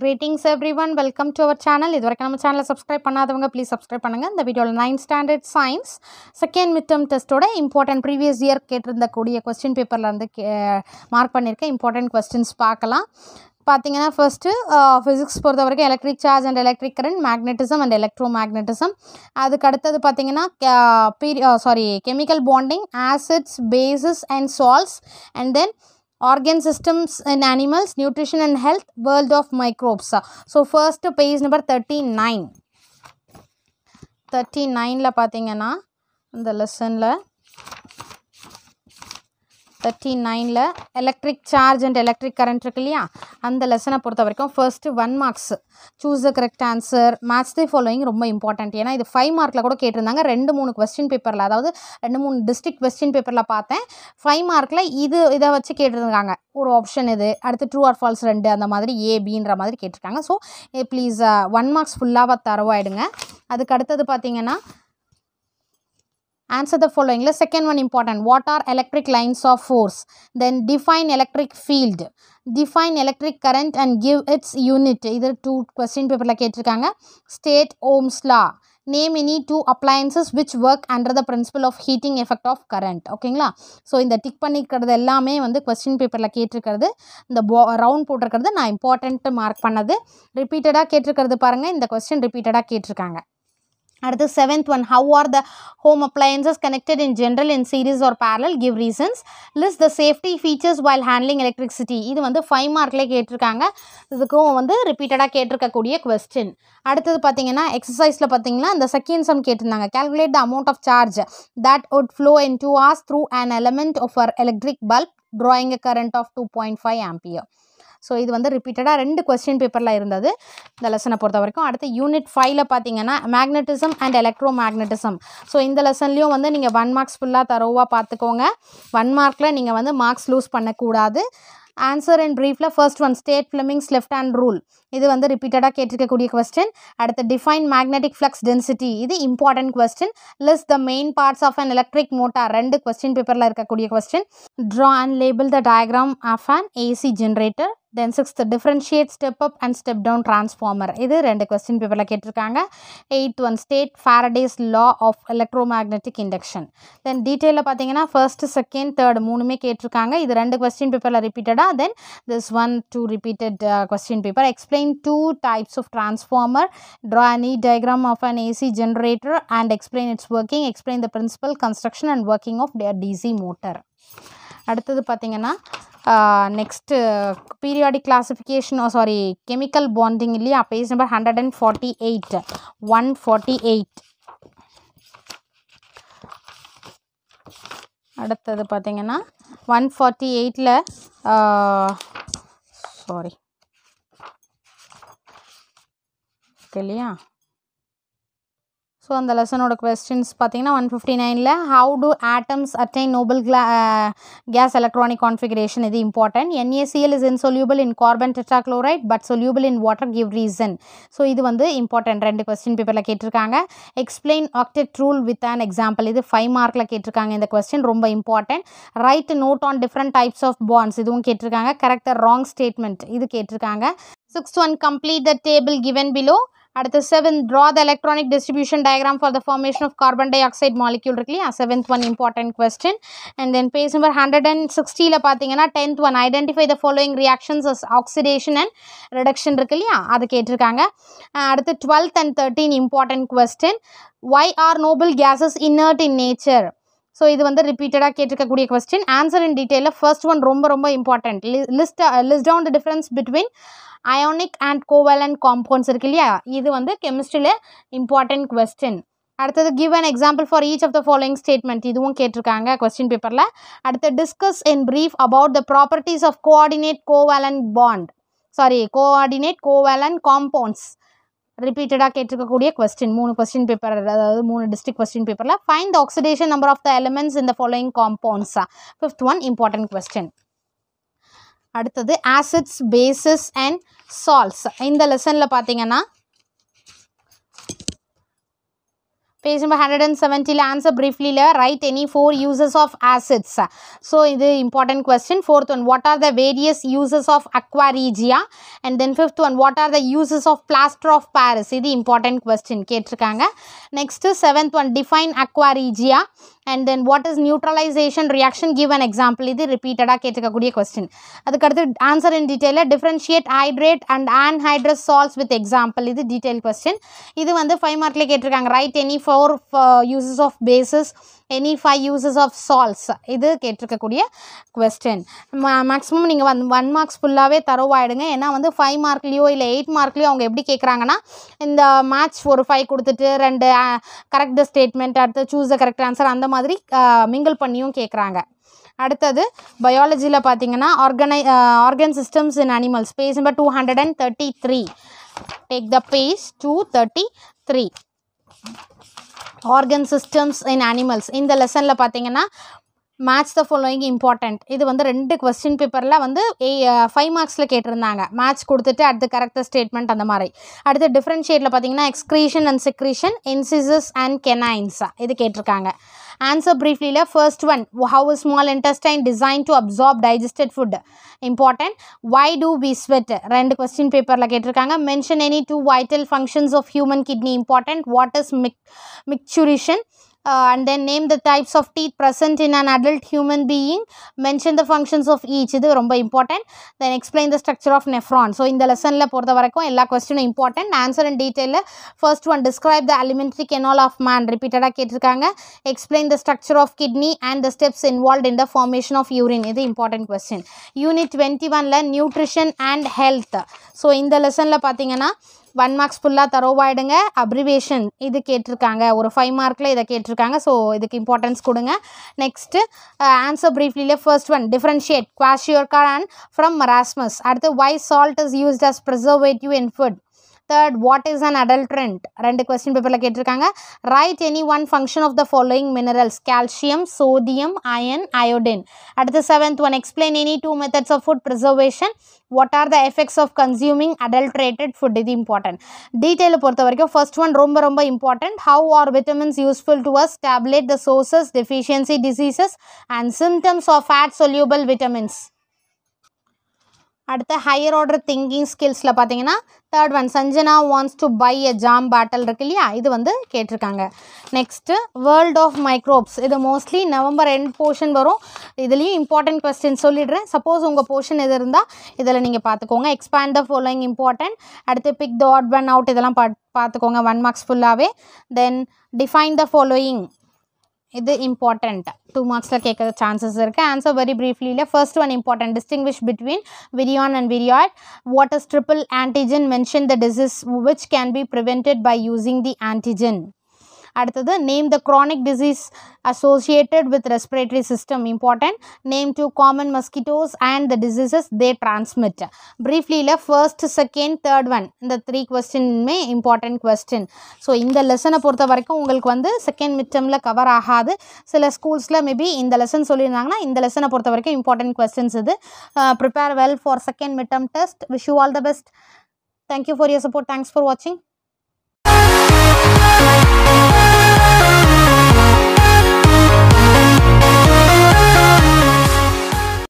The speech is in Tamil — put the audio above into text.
Greetings everyone welcome to our channel இது வரைக்கும் நம்ம சேனலை சப்ஸ்கிரைப் பண்ணாதவங்க ப்ளீஸ் சப்ஸ்கிரைப் பண்ணுங்கள் இந்த வீடியோவில் ninth standard science second mid term டெஸ்ட்டோட important previous year கேட்டிருந்த கூடிய கொஸ்டின் பேப்பரில் வந்து மார்க் பண்ணியிருக்கேன் இம்பார்ட்டன்ட் கொஸ்டின்ஸ் பார்க்கலாம். பார்த்தீங்கன்னா ஃபர்ஸ்ட்டு ஃபிசிக்ஸ் பொறுத்த வரைக்கும் electric charge and electric current magnetism and electromagnetism அதுக்கு அடுத்தது பார்த்தீங்கன்னா பீரி sorry chemical bonding acids bases and salts and then organ systems in animals nutrition and health world of microbes so first page number 39 39ல பார்த்தீங்கன்னா இந்த லெசனில் தேர்ட்டி நைனில் electric charge and electric current இருக்கு இல்லையா அந்த லெசனை பொறுத்த வரைக்கும் first one marks choose the correct answer match the following ரொம்ப இம்பார்ட்டன்ட் ஏன்னா இது ஃபைவ் மார்க்கில் கூட கேட்டிருந்தாங்க. ரெண்டு மூணு கொஸ்டின் பேப்பரில் அதாவது ரெண்டு மூணு டிஸ்ட்ரிக்ட் கொஸ்டின் பேப்பரில் பார்த்தேன். ஃபைவ் மார்க்கில் இது இதை வச்சு கேட்டிருந்தாங்க. ஒரு ஆப்ஷன் இது அடுத்து ட்ரூ ஆர் ஃபால்ஸ் ரெண்டு அந்த மாதிரி ஏபின்ற மாதிரி கேட்டிருக்காங்க. ஸோ ப்ளீஸ் ஒன் மார்க்ஸ் ஃபுல்லாக தரவாயிடுங்க. அதுக்கு அடுத்தது பார்த்தீங்கன்னா answer the following. The second one important. What are electric lines of force? Then define electric field. Electric current and give its unit unit. இது டூ கொஸ்டின் பேப்பரில் கேட்டிருக்காங்க. State Ohm's law name any two appliances which work under the principle of heating effect of current ஓகேங்களா ஸோ இந்த டிக் பண்ணிக்கிறது எல்லாமே வந்து கொஸ்டின் பேப்பரில் கேட்டிருக்கிறது. இந்த போ ரவுண்ட் போட்டிருக்கிறது நான் இம்பார்ட்டன்ட்டு மார்க் பண்ணது. ரிப்பீட்டடாக கேட்டிருக்கிறது பாருங்கள் இந்த கொஸ்டின் ரிப்பீட்டடாக கேட்டிருக்காங்க. அடுத்து seventh one how are the home appliances connected in general in series or parallel give reasons list the safety features while handling electricity இது வந்து ஃபைவ் மார்க்லேயே கேட்டிருக்காங்க. இதுக்கும் வந்து ரிப்பீட்டடாக கேட்டிருக்கக்கூடிய கொஸ்டின் அடுத்தது பார்த்தீங்கன்னா எக்ஸசைஸில் பார்த்தீங்கன்னா இந்த செகண்ட் சம் கேட்டிருந்தாங்க. Calculate the amount of charge that would flow two hours through an an element of our electric bulb drawing a current of 2.5 ampere. So இது வந்து ரிப்பீட்டடாக ரெண்டு கொஸ்டின் பேப்பரில் இருந்தது. இந்த லெசனை பொறுத்த வரைக்கும். அடுத்து யூனிட் ஃபைவ்ல பார்த்தீங்கன்னா magnetism and electromagnetism so இந்த லெசன்லேயும் வந்து நீங்கள் ஒன் மார்க்ஸ் ஃபுல்லாக தரோவாக பார்த்துக்கோங்க ஒன் மார்க்கில் நீங்கள் வந்து மார்க்ஸ் லூஸ் பண்ணக்கூடாது. Answer and ப்ரீஃபில் first one state Fleming's left hand rule இது வந்து ரிப்பீட்டடாக கேட்டிருக்கக்கூடிய கொஸ்டின் அடுத்து டிஃபைன் மேக்னெட்டிக் ஃப்ளக்ஸ் டென்சிட்டி இது important question list the main parts of an electric motor ரெண்டு கொஸ்டின் பேப்பரில் இருக்கக்கூடிய question draw and label the diagram of an AC generator then sixth differentiate step up and step down transformer இது ரெண்டு கொஸ்டின் பேப்பரில் கேட்டிருக்காங்க. Eighth one state Faraday's law of electromagnetic induction then டீட்டெயிலில் பார்த்தீங்கன்னா ஃபர்ஸ்ட் செகண்ட் தேர்ட் மூணுமே கேட்டிருக்காங்க. இது ரெண்டு கொஸ்டின் பேப்பரில் ரிப்பீட்டடாக then this one two repeated question paper explain two types of transformer draw a diagram of of an AC generator and explain working. Working the the construction construction and working of DC motor அடுத்தது பார்த்தீங்கன்னா next periodic classification sorry chemical bonding இல்லையா page number hundred and forty eight one forty eight அடுத்தது பார்த்தீங்கன்னா ஒன் ஃபார்ட்டி எயிட்டில் சாரி இல்லையா ஸோ அந்த லெசனோட கொஸ்டின்ஸ் பார்த்தீங்கன்னா ஒன் ஃபிஃப்டி நைனில் how do atoms attain noble கிளா கேஸ் எலக்ட்ரானிக் கான்ஃபிகரேஷன் இது important NaCl is insoluble in carbon tetrachloride but soluble in water give reason so இது வந்து இம்பார்ட்டன்ட் ரெண்டு கொஸ்டின் பேப்பரில் கேட்டிருக்காங்க. Explain octet rule with an example இது ஃபைவ் மார்க்கில் கேட்டிருக்காங்க இந்த கொஸ்டின் ரொம்ப important write note on different types of bonds இதுவும் கேட்டிருக்காங்க. கரெக்டாக ராங் ஸ்டேட்மெண்ட் இது கேட்டிருக்காங்க. Sixth one complete the table given below அடுத்து seven draw the electronic distribution diagram for the formation of carbon dioxide molecule இருக்கு இல்லையா? Seventh one important question and then page number hundred and சிக்ஸ்டியில் பார்த்தீங்கன்னா tenth one identify the following reactions as oxidation and reduction இருக்கு இல்லையா? அது கேட்டிருக்காங்க. அடுத்து twelfth and thirteen important question why are noble gases inert in nature so இது வந்து ரிப்பீட்டடாக கேட்டிருக்கக்கூடிய கொஸ்டின் ஆன்சர் இன் டீட்டெயிலில் ஃபர்ஸ்ட் ஒன் ரொம்ப ரொம்ப important list list down the difference between ionic and covalent compounds இருக்கு இல்லையா? இது வந்து கெமிஸ்ட்ரியில் இம்பார்ட்டன்ட் கொஸ்டின் அடுத்தது give an example for each of the following statement இதுவும் கேட்டிருக்காங்க கொஸ்டின் பேப்பரில் அடுத்து discuss in brief about the properties of coordinate covalent bond sorry coordinate covalent compounds ரிப்பீட்டடாக கேட்டிருக்கக்கூடிய கொஸ்டின் மூணு கொஸ்டின் பேப்பர் அதாவது மூணு டிஸ்ட்ரிக் கொஸ்டின் பேப்பரில் find the oxidation number of the elements இந்த following compounds fifth one important question அடுத்தது ஆசிட்ஸ் பேசிஸ் அண்ட் சால்ட்ஸ் இந்த லெசனில் பார்த்தீங்கன்னா பேஜ் நம்பர் ஹண்ட்ரட் அண்ட் செவன்ட்டியில் answer ப்ரீஃப்லியில் write any four uses of acids so இது important question fourth one what are the various uses of aqua regia and then fifth one what are the uses of plaster of Paris இது இம்பார்ட்டன்ட் கொஸ்டின் கேட்டிருக்காங்க. Next seventh one define aqua regia and then what is neutralisation reaction give an example இது ரிப்பீட்டடாக கேட்டுக்கக்கூடிய கொஸ்டின் அதுக்கடுத்து answer in டீட்டெயிலில் differentiate hydrate and anhydrous salts with example இது டீட்டெயில் கொஸ்டின் இது வந்து ஃபைவ் மார்க்கில் கேட்டிருக்காங்க. Write any four uses of bases any five uses of salts இது கேட்டிருக்கக்கூடிய கொஸ்டின் மேக்ஸிமம் நீங்கள் வந்து ஒன் மார்க்ஸ் ஃபுல்லாகவே தரவாயிடுங்க. ஏன்னா வந்து ஃபைவ் மார்க்லேயோ இல்லை எயிட் மார்க்லேயோ அவங்க எப்படி கேட்குறாங்கன்னா இந்த மேட்ச் ஒரு ஃபைவ் கொடுத்துட்டு ரெண்டு கரெக்ட் த ஸ்டேட்மெண்ட் அடுத்து சூஸ் த கரெக்ட் ஆன்சர் அந்த மாதிரி மிங்கிள் பண்ணியும் கேட்குறாங்க அடுத்தது பயாலஜியில் பார்த்தீங்கன்னா ஆர்கனை organ systems in animals page number two hundred and thirty three take the page two thirty three organ systems in animals இந்த லெசனில் பார்த்தீங்கன்னா மேட்ச் த ஃபாலோயிங் இம்பார்ட்டண்ட் இது வந்து ரெண்டு கொஸ்டின் பேப்பரில் வந்து ஃபைவ் மார்க்ஸில் கேட்டிருந்தாங்க. மேட்ச் கொடுத்துட்டு அடுத்து கரெக்ட் ஸ்டேட்மெண்ட் அந்த மாதிரி. அடுத்து டிஃப்ரென்ஷியேட்டில் பார்த்தீங்கன்னா excretion and secretion incisors and canines இது கேட்டிருக்காங்க. Answer ப்ரீஃப்லியில் first one how small intestine design to absorb digested food important why do we sweat ரெண்டு கொஸ்டின் பேப்பரில் கேட்டிருக்காங்க. Mention any two vital functions of human kidney important what is MiG micturition uh, and then name the types of teeth present in an adult human being mention the functions of each இது ரொம்ப important then explain the structure of nephron so இந்த லெசனில் பொறுத்த வரைக்கும் எல்லா கொஸ்டினும் important answer in டீட்டெயிலில் first one describe the alimentary canal of man ரிப்பீட்டடாக கேட்டிருக்காங்க explain the structure of kidney and the steps involved in the formation of urine இது important question யூனிட் டுவெண்ட்டி ஒனில் நியூட்ரிஷன் அண்ட் ஹெல்த் ஸோ இந்த லெசனில் பார்த்தீங்கன்னா ஒன் மார்க்ஸ் ஃபுல்லாக தரோவாயிடுங்க. அப்ரிவேஷன் இது கேட்டிருக்காங்க. ஒரு ஃபைவ் மார்க்கில் இதை கேட்டிருக்காங்க. ஸோ இதுக்கு இம்பார்ட்டன்ஸ் கொடுங்க. Next answer ப்ரீஃப்லியில் first one differentiate kwashiorkor and from marasmus அடுத்து why salt is used as preservative in food third what is an adulterant ரெண்டு கொஸ்டின் பேப்பரில் கேட்டிருக்காங்க. Write any one function of the following minerals calcium sodium iron iodine அடுத்து seventh one explain any two methods of food preservation what are the effects of consuming adulterated food இது இம்பார்ட்டன்ட் டீட்டெயிலை பொறுத்த வரைக்கும் ஃபர்ஸ்ட் ஒன் ரொம்ப ரொம்ப important how are vitamins useful to us tabulate the sources deficiency diseases and symptoms of fat soluble vitamins அடுத்து ஹையர் ஆர்டர் திங்கிங் ஸ்கில்ஸில் பார்த்தீங்கன்னா third one Sanjana wants to buy a jam bottle இருக்கு இல்லையா? இது வந்து கேட்டிருக்காங்க. நெக்ஸ்ட்டு வேர்ல்ட் ஆஃப் மைக்ரோப்ஸ் இது மோஸ்ட்லி நவம்பர் எண்ட் போர்ஷன் வரும். இதுலேயும் இம்பார்ட்டன்ட் கொஸ்டின் சொல்லிடுறேன். சப்போஸ் உங்கள் போர்ஷன் எது இருந்தால் இதில் நீங்கள் பார்த்துக்கோங்க. எக்ஸ்பேண்ட் த ஃபாலோயிங் இம்பார்ட்டன்ட் அடுத்து pick the odd one out இதெல்லாம் பா பார்த்துக்கோங்க. ஒன் மார்க்ஸ் ஃபுல்லாகவே தென் டிஃபைன் த ஃபாலோயிங் இது இம்பார்ட்டண்ட் டூ மார்க்ஸில் கேட்குற சான்சஸ் இருக்குது answer very ப்ரீஃப்லியில் first one important distinguish between virion and viroid what is triple antigen mention the disease which can be prevented by using the antigen அடுத்தது name the chronic disease associated with respiratory system important name two common mosquitoes and the diseases they transmit ப்ரீஃப்லியில் first second third one இந்த த்ரீ கொஸ்டின்மே இம்பார்ட்டன்ட் கொஸ்டின் ஸோ இந்த லெசனை பொறுத்த வரைக்கும் உங்களுக்கு வந்து செகண்ட் மிட் டேர்மில் கவர் ஆகாது. சில ஸ்கூல்ஸில் மேபி இந்த லெசன் சொல்லியிருந்தாங்கன்னா இந்த லெசனை பொறுத்த வரைக்கும் இம்பார்ட்டன்ட் கொஸ்டின்ஸ் இது. Prepare well for second mid term test wish you all the best thank you for your support thanks for வாட்சிங்